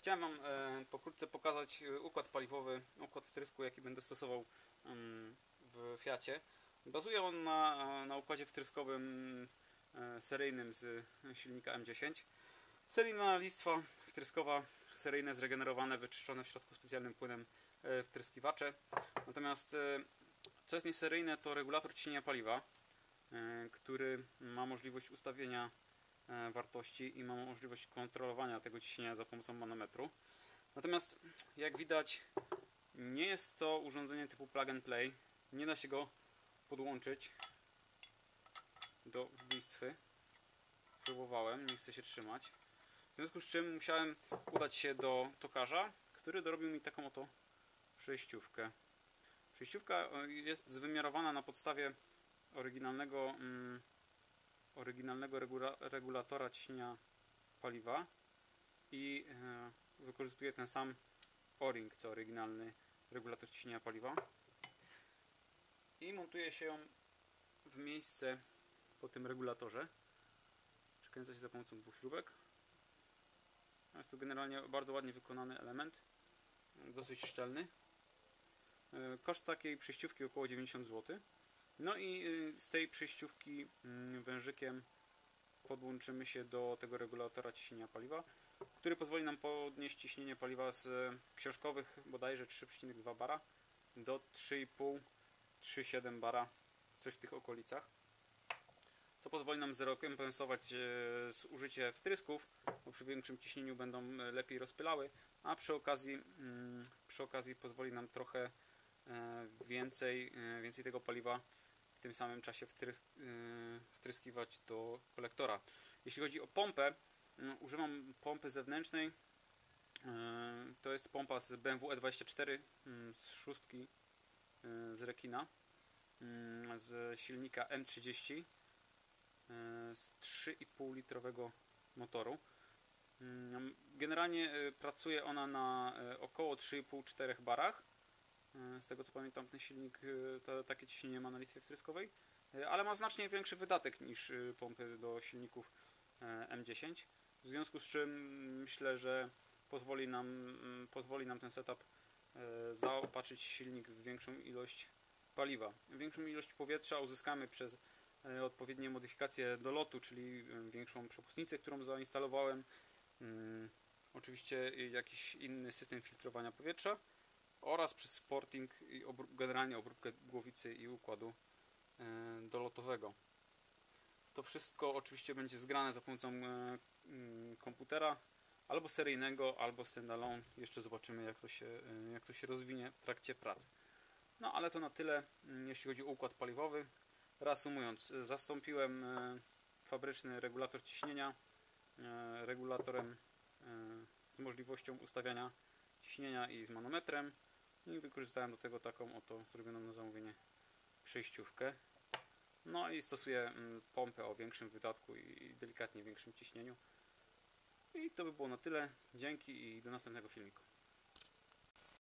Chciałem Wam e, pokrótce pokazać e, układ paliwowy, układ wtrysku, jaki będę stosował w Fiacie. Bazuje on na, na układzie wtryskowym e, seryjnym z silnika M10. Seryjna listwa wtryskowa, seryjne, zregenerowane, wyczyszczone w środku specjalnym płynem e, wtryskiwacze. Natomiast e, co jest nieseryjne to regulator ciśnienia paliwa, e, który ma możliwość ustawienia e, wartości i ma możliwość kontrolowania tego ciśnienia za pomocą manometru. Natomiast jak widać nie jest to urządzenie typu plug and play. Nie da się go podłączyć do listwy. Próbowałem, nie chce się trzymać. W związku z czym musiałem udać się do tokarza, który dorobił mi taką oto przejściówkę. Przejściówka e, jest wymiarowana na podstawie oryginalnego, mm, oryginalnego regula regulatora ciśnienia paliwa i e, wykorzystuje ten sam o-ring co oryginalny regulator ciśnienia paliwa. I montuje się ją w miejsce po tym regulatorze. Przekręca się za pomocą dwóch śrubek. Jest to generalnie bardzo ładnie wykonany element dosyć szczelny. E, Koszt takiej przejściówki około 90 zł. No i y, z tej przejściówki mm, wężykiem podłączymy się do tego regulatora ciśnienia paliwa, który pozwoli nam podnieść ciśnienie paliwa z książkowych bodajże 3,2 bara do 3,5-3,7 bara, coś w tych okolicach. Co pozwoli nam zrekompensować e, zużycie wtrysków, bo przy większym ciśnieniu będą e, lepiej rozpylały, a przy okazji, mm, przy okazji pozwoli nam trochę E, więcej, więcej tego paliwa w tym samym czasie wtrys e, wtryskiwać do kolektora. Jeśli chodzi o pompę, używam pompy zewnętrznej. To jest pompa z BMW E24 z szóstki z rekina z silnika M30 z 3,5 litrowego motoru. Generalnie pracuje ona na około 3,5-4 barach z tego co pamiętam, ten silnik e, to, takie ciśnienie ma na listwie wtryskowej, e, ale ma znacznie większy wydatek niż pompy do silników M10. W związku z czym myślę, że pozwoli nam, mm, pozwoli nam ten setup zaopatrzyć silnik w większą ilość paliwa. Większą ilość powietrza uzyskamy przez odpowiednie modyfikacje do lotu, czyli większą przepustnicę, którą zainstalowałem. Mm, oczywiście jakiś inny system filtrowania powietrza oraz przez sporting i generalnie obróbkę głowicy i układu e, dolotowego. To wszystko oczywiście będzie zgrane za pomocą e, mm, komputera albo seryjnego, albo standalone. Jeszcze zobaczymy jak to się, e, jak to się rozwinie w trakcie pracy. No ale to na tyle, mm, jeśli chodzi o układ paliwowy. Reasumując, zastąpiłem fabryczny regulator ciśnienia regulatorem z możliwością ustawiania ciśnienia i z manometrem i wykorzystałem do tego taką oto zrobioną na zamówienie przejściówkę. No i stosuję mm, pompę o większym wydatku i delikatnie większym ciśnieniu. I to by było na tyle. Dzięki i do następnego filmiku.